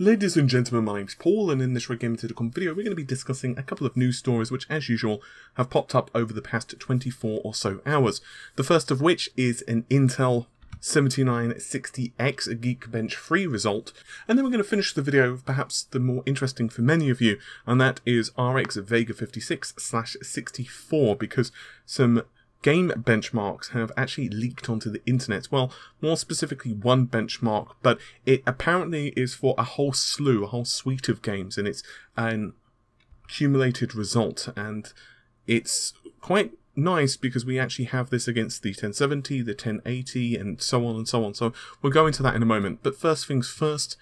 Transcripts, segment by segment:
Ladies and gentlemen, my name's Paul, and in this Red Gamer.com video, we're going to be discussing a couple of news stories which, as usual, have popped up over the past 24 or so hours. The first of which is an Intel 7960X Geekbench free result, and then we're going to finish the video with perhaps the more interesting for many of you, and that is RX Vega 56 64, because some game benchmarks have actually leaked onto the internet. Well, more specifically, one benchmark, but it apparently is for a whole slew, a whole suite of games, and it's an accumulated result. And it's quite nice because we actually have this against the 1070, the 1080, and so on and so on. So we'll go into that in a moment. But first things first,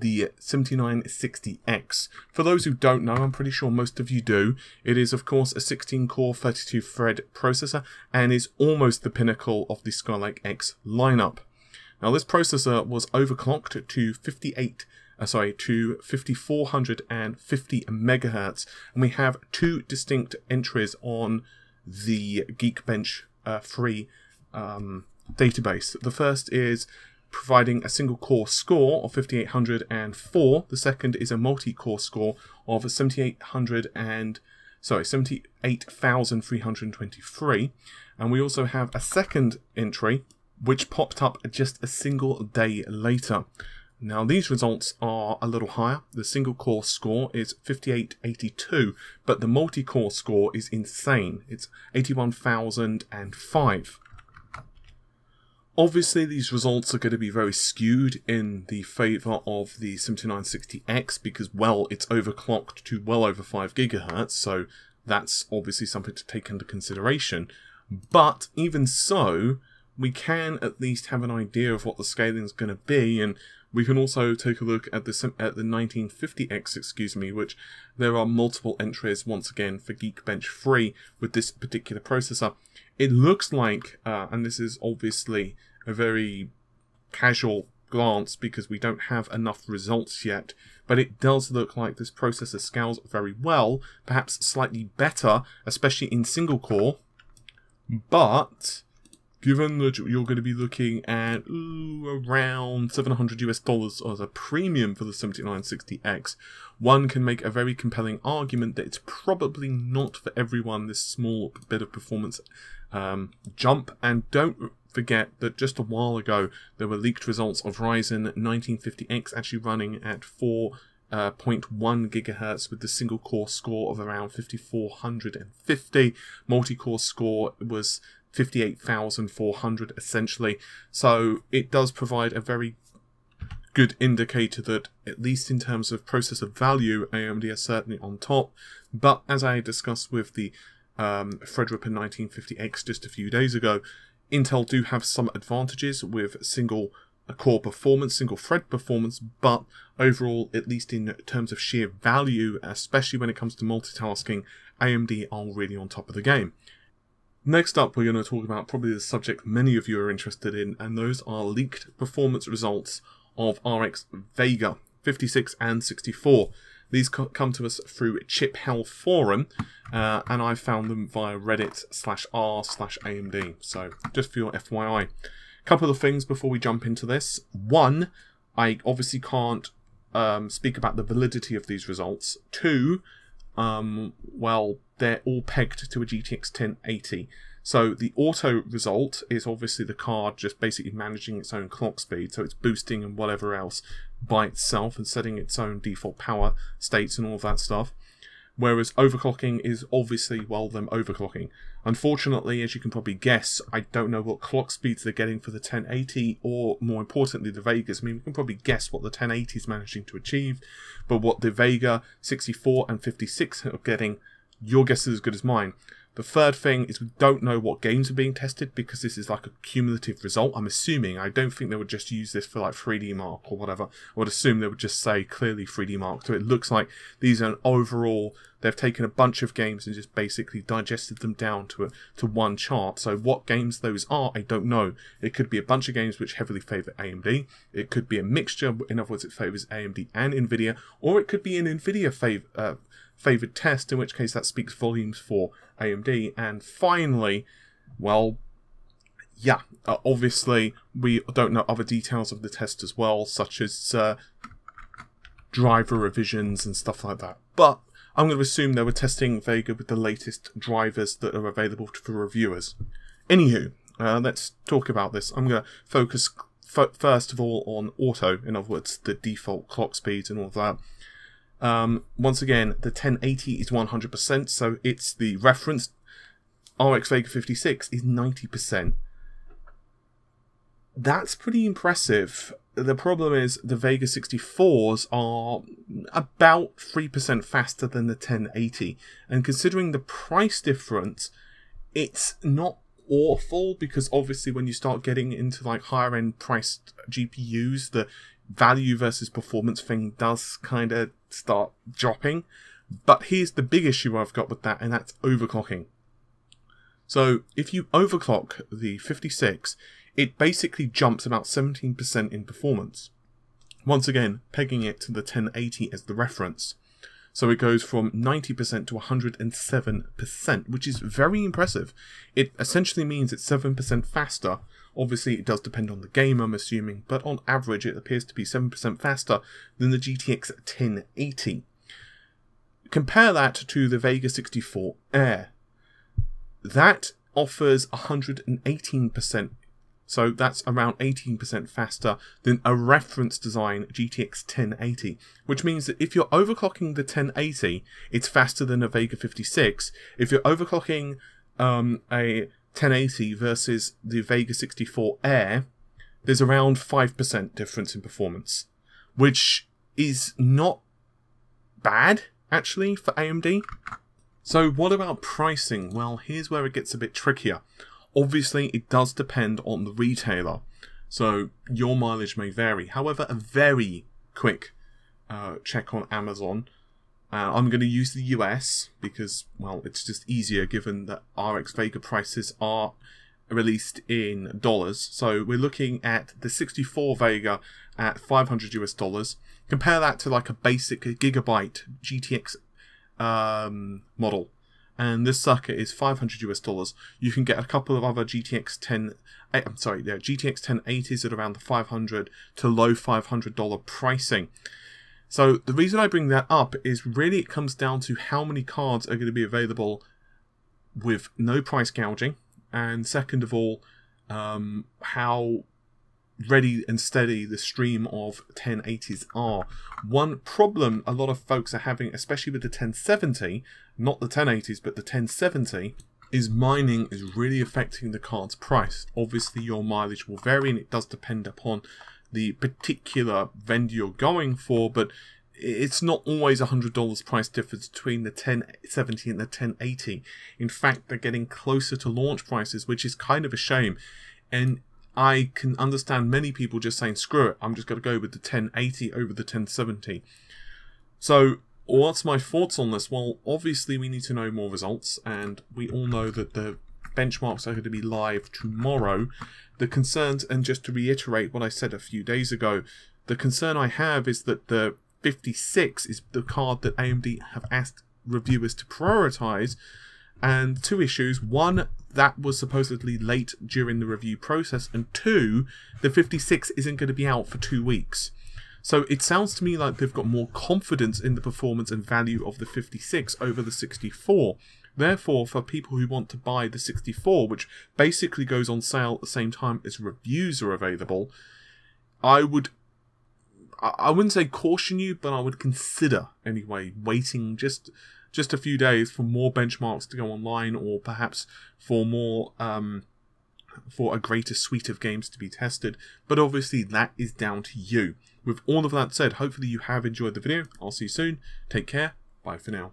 the 7960X. For those who don't know, I'm pretty sure most of you do, it is of course a 16-core 32-thread processor and is almost the pinnacle of the Skylake X lineup. Now this processor was overclocked to 58 uh, sorry, to 5450 megahertz, and we have two distinct entries on the Geekbench uh, free um, database. The first is providing a single core score of 5804. The second is a multi-core score of 7800 and sorry 78,323. And we also have a second entry which popped up just a single day later. Now these results are a little higher. The single core score is 5882, but the multi-core score is insane. It's 81,005. Obviously, these results are going to be very skewed in the favour of the 7960X because, well, it's overclocked to well over 5 gigahertz, so that's obviously something to take into consideration. But even so, we can at least have an idea of what the scaling is going to be, and we can also take a look at the at the 1950X, excuse me, which there are multiple entries once again for Geekbench 3 with this particular processor. It looks like, uh, and this is obviously a very casual glance because we don't have enough results yet, but it does look like this processor scales very well, perhaps slightly better, especially in single core, but given that you're going to be looking at ooh, around 700 US dollars as a premium for the 7960X, one can make a very compelling argument that it's probably not for everyone this small bit of performance um, jump. And don't forget that just a while ago there were leaked results of Ryzen 1950X actually running at 4. Uh, 0.1 gigahertz with the single core score of around 5450. Multi core score was 58,400 essentially. So it does provide a very good indicator that, at least in terms of processor value, AMD are certainly on top. But as I discussed with the um, Threadripper 1950X just a few days ago, Intel do have some advantages with single core performance, single thread performance, but overall, at least in terms of sheer value, especially when it comes to multitasking, AMD are really on top of the game. Next up, we're going to talk about probably the subject many of you are interested in, and those are leaked performance results of RX Vega 56 and 64. These come to us through ChipHell Forum, uh, and I found them via Reddit slash r slash AMD. So just for your FYI. Couple of things before we jump into this. One, I obviously can't um, speak about the validity of these results. Two, um, well, they're all pegged to a GTX 1080. So the auto result is obviously the card just basically managing its own clock speed, so it's boosting and whatever else by itself and setting its own default power states and all that stuff. Whereas overclocking is obviously, well, them overclocking. Unfortunately, as you can probably guess, I don't know what clock speeds they're getting for the 1080 or, more importantly, the Vegas. I mean, we can probably guess what the 1080 is managing to achieve, but what the Vega 64 and 56 are getting, your guess is as good as mine. The third thing is we don't know what games are being tested because this is like a cumulative result. I'm assuming, I don't think they would just use this for like 3D Mark or whatever. I would assume they would just say clearly 3D Mark. So it looks like these are an overall, they've taken a bunch of games and just basically digested them down to a, to one chart. So what games those are, I don't know. It could be a bunch of games which heavily favor AMD. It could be a mixture, in other words, it favors AMD and NVIDIA, or it could be an NVIDIA favor, uh, favored test, in which case that speaks volumes for AMD. And finally, well, yeah, uh, obviously we don't know other details of the test as well, such as uh, driver revisions and stuff like that. But I'm going to assume they were testing Vega with the latest drivers that are available for reviewers. Anywho, uh, let's talk about this. I'm going to focus first of all on auto, in other words, the default clock speeds and all that. Um, once again, the 1080 is 100%, so it's the reference. RX Vega 56 is 90%. That's pretty impressive. The problem is the Vega 64s are about 3% faster than the 1080. And considering the price difference, it's not awful because obviously when you start getting into like higher end priced GPUs, the value versus performance thing does kind of start dropping. But here's the big issue I've got with that, and that's overclocking. So if you overclock the 56, it basically jumps about 17% in performance. Once again, pegging it to the 1080 as the reference. So it goes from 90% to 107%, which is very impressive. It essentially means it's 7% faster. Obviously, it does depend on the game, I'm assuming, but on average, it appears to be 7% faster than the GTX 1080. Compare that to the Vega 64 Air. That offers 118% so that's around 18% faster than a reference design GTX 1080, which means that if you're overclocking the 1080, it's faster than a Vega 56. If you're overclocking um, a 1080 versus the Vega 64 Air, there's around 5% difference in performance, which is not bad, actually, for AMD. So what about pricing? Well, here's where it gets a bit trickier. Obviously, it does depend on the retailer, so your mileage may vary. However, a very quick uh, check on Amazon. Uh, I'm going to use the US because, well, it's just easier given that RX Vega prices are released in dollars. So we're looking at the 64 Vega at 500 US dollars. Compare that to like a basic gigabyte GTX um, model and this sucker is 500 US dollars. You can get a couple of other GTX 10, eh, I'm sorry, yeah, GTX 1080s at around the 500 to low 500 dollar pricing. So the reason I bring that up is really it comes down to how many cards are going to be available with no price gouging, and second of all, um, how ready and steady the stream of 1080s are. One problem a lot of folks are having, especially with the 1070, not the 1080s, but the 1070, is mining is really affecting the card's price. Obviously, your mileage will vary and it does depend upon the particular vendor you're going for, but it's not always a $100 price difference between the 1070 and the 1080. In fact, they're getting closer to launch prices, which is kind of a shame. And I can understand many people just saying, screw it, I'm just going to go with the 1080 over the 1070. So, what's my thoughts on this? Well, obviously, we need to know more results, and we all know that the benchmarks are going to be live tomorrow. The concerns, and just to reiterate what I said a few days ago, the concern I have is that the 56 is the card that AMD have asked reviewers to prioritize and two issues. One, that was supposedly late during the review process, and two, the 56 isn't going to be out for two weeks. So it sounds to me like they've got more confidence in the performance and value of the 56 over the 64. Therefore, for people who want to buy the 64, which basically goes on sale at the same time as reviews are available, I would I wouldn't say caution you, but I would consider anyway waiting just just a few days for more benchmarks to go online or perhaps for more um, for a greater suite of games to be tested. But obviously that is down to you. With all of that said, hopefully you have enjoyed the video. I'll see you soon. Take care. Bye for now.